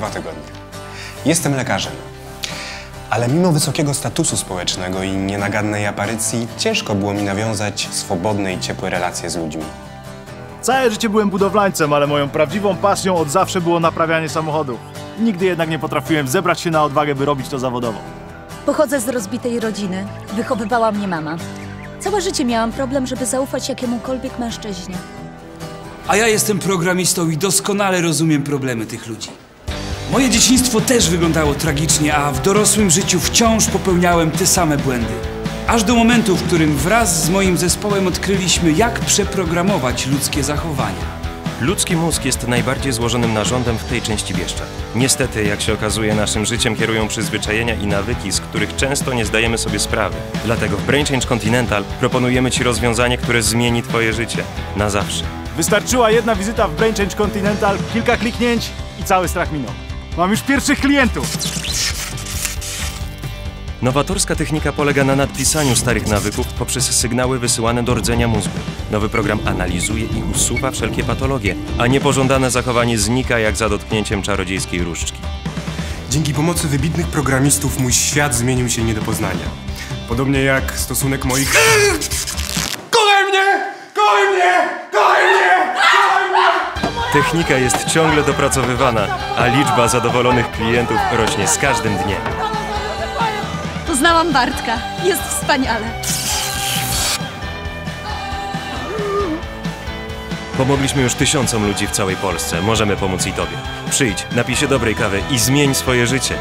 Dwa tygodnie. Jestem lekarzem. Ale mimo wysokiego statusu społecznego i nienagannej aparycji, ciężko było mi nawiązać swobodne i ciepłe relacje z ludźmi. Całe życie byłem budowlańcem, ale moją prawdziwą pasją od zawsze było naprawianie samochodów. Nigdy jednak nie potrafiłem zebrać się na odwagę, by robić to zawodowo. Pochodzę z rozbitej rodziny. Wychowywała mnie mama. Całe życie miałam problem, żeby zaufać jakiemukolwiek mężczyźnie. A ja jestem programistą i doskonale rozumiem problemy tych ludzi. Moje dzieciństwo też wyglądało tragicznie, a w dorosłym życiu wciąż popełniałem te same błędy. Aż do momentu, w którym wraz z moim zespołem odkryliśmy, jak przeprogramować ludzkie zachowania. Ludzki mózg jest najbardziej złożonym narządem w tej części Bieszczad. Niestety, jak się okazuje, naszym życiem kierują przyzwyczajenia i nawyki, z których często nie zdajemy sobie sprawy. Dlatego w Brain Change Continental proponujemy Ci rozwiązanie, które zmieni Twoje życie. Na zawsze. Wystarczyła jedna wizyta w Brain Change Continental, kilka kliknięć i cały strach minął. Mam już pierwszych klientów! Nowatorska technika polega na nadpisaniu starych nawyków poprzez sygnały wysyłane do rdzenia mózgu. Nowy program analizuje i usuwa wszelkie patologie, a niepożądane zachowanie znika jak za dotknięciem czarodziejskiej różdżki. Dzięki pomocy wybitnych programistów mój świat zmienił się nie do poznania. Podobnie jak stosunek moich... Kochaj mnie! Kochaj mnie! Kochaj mnie! Technika jest ciągle dopracowywana, a liczba zadowolonych klientów rośnie z każdym dniem. Poznałam Bartka. Jest wspaniale. Pomogliśmy już tysiącom ludzi w całej Polsce. Możemy pomóc i Tobie. Przyjdź, napij się dobrej kawy i zmień swoje życie.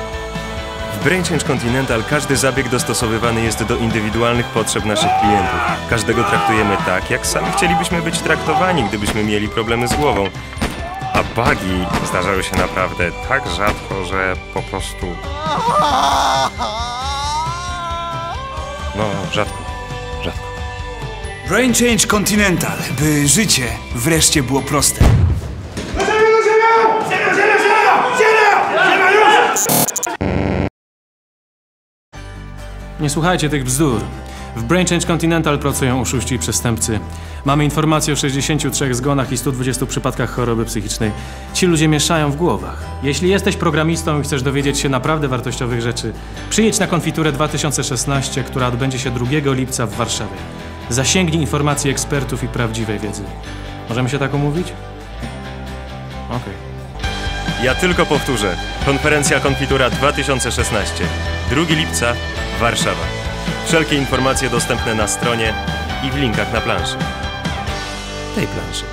W Brain Change Continental każdy zabieg dostosowywany jest do indywidualnych potrzeb naszych klientów. Każdego traktujemy tak, jak sami chcielibyśmy być traktowani, gdybyśmy mieli problemy z głową. A bugi zdarzają się naprawdę tak rzadko, że po prostu... No, rzadko. Rzadko. Brain Change Continental, by życie wreszcie było proste. Nie słuchajcie tych bzdur. W Brain Change Continental pracują oszuści i przestępcy. Mamy informacje o 63 zgonach i 120 przypadkach choroby psychicznej. Ci ludzie mieszają w głowach. Jeśli jesteś programistą i chcesz dowiedzieć się naprawdę wartościowych rzeczy, przyjedź na konfiturę 2016, która odbędzie się 2 lipca w Warszawie. Zasięgnij informacji ekspertów i prawdziwej wiedzy. Możemy się tak umówić? Okej. Ja tylko powtórzę. Konferencja Konfitura 2016. 2 lipca, Warszawa. Wszelkie informacje dostępne na stronie i w linkach na planszy. Tej planszy.